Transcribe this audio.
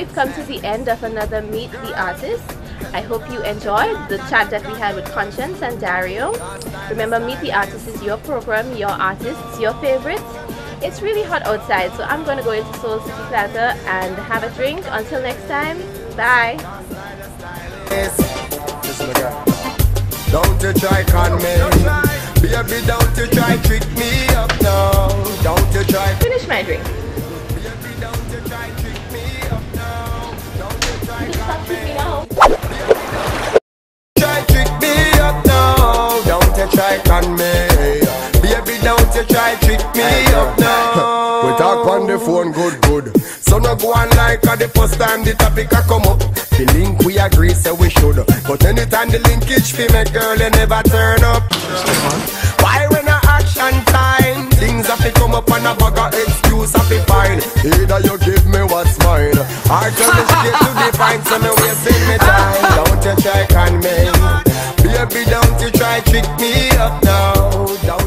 we've come to the end of another Meet the Artist. I hope you enjoyed the chat that we had with Konshens and Darrio. Remember, Meet the Artist is your program, your artists, your favorites. It's really hot outside, so I'm going to go into Soul City Plaza and have a drink. Until next time, bye. Don't you try con me Baby, don't you try trick me up now Don't you try Finish my drink. Try con me. Baby, don't you try trick me up now. We talk on the phone good good. So no go on like a the first time the topic a come up. The link we agree so we should. But anytime the linkage fi make girl you never turn up. Why when a action time Things have to come up and a bag excuse have to find. Either you give me what's mine Or tell me to point So me wasting me time. Don't you try pick me up now.